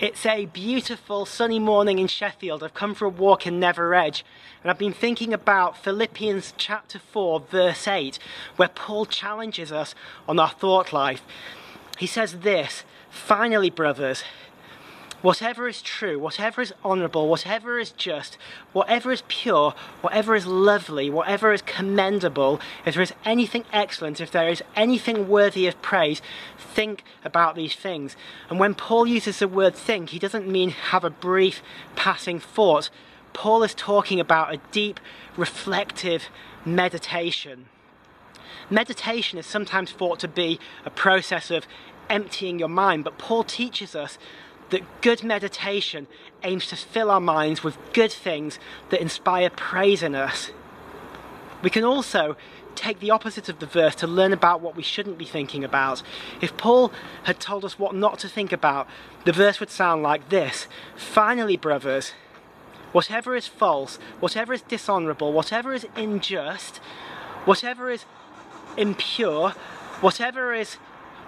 It's a beautiful sunny morning in Sheffield. I've come for a walk in Never Edge and I've been thinking about Philippians chapter 4 verse 8 where Paul challenges us on our thought life. He says this, finally brothers, Whatever is true, whatever is honourable, whatever is just, whatever is pure, whatever is lovely, whatever is commendable, if there is anything excellent, if there is anything worthy of praise, think about these things. And when Paul uses the word think, he doesn't mean have a brief passing thought. Paul is talking about a deep, reflective meditation. Meditation is sometimes thought to be a process of emptying your mind, but Paul teaches us that good meditation aims to fill our minds with good things that inspire praise in us. We can also take the opposite of the verse to learn about what we shouldn't be thinking about. If Paul had told us what not to think about, the verse would sound like this Finally, brothers, whatever is false, whatever is dishonourable, whatever is unjust, whatever is impure, whatever is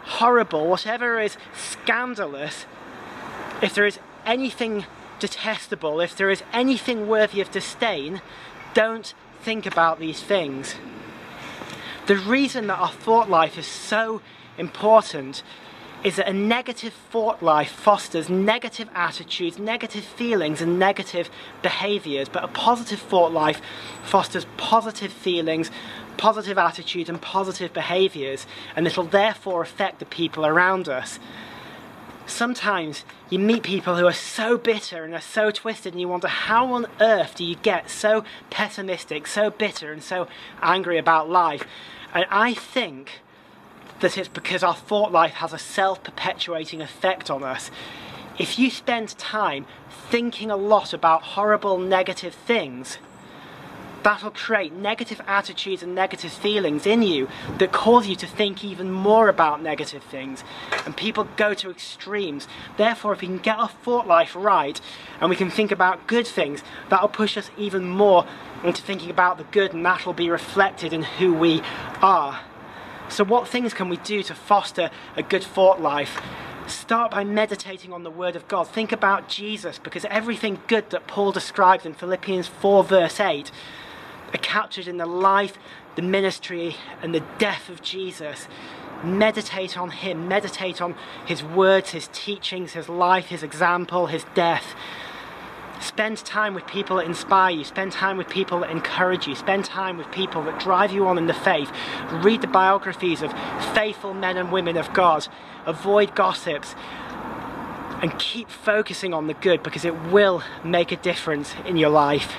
horrible, whatever is scandalous, if there is anything detestable, if there is anything worthy of disdain, don't think about these things. The reason that our thought life is so important is that a negative thought life fosters negative attitudes, negative feelings and negative behaviours, but a positive thought life fosters positive feelings, positive attitudes and positive behaviours, and it'll therefore affect the people around us sometimes you meet people who are so bitter and are so twisted and you wonder how on earth do you get so pessimistic, so bitter and so angry about life. And I think that it's because our thought life has a self-perpetuating effect on us. If you spend time thinking a lot about horrible negative things, that'll create negative attitudes and negative feelings in you that cause you to think even more about negative things. And people go to extremes. Therefore, if we can get our thought life right and we can think about good things, that'll push us even more into thinking about the good and that'll be reflected in who we are. So what things can we do to foster a good thought life? Start by meditating on the Word of God. Think about Jesus because everything good that Paul describes in Philippians 4 verse 8 are captured in the life, the ministry, and the death of Jesus. Meditate on Him, meditate on His words, His teachings, His life, His example, His death. Spend time with people that inspire you, spend time with people that encourage you, spend time with people that drive you on in the faith. Read the biographies of faithful men and women of God. Avoid gossips and keep focusing on the good because it will make a difference in your life.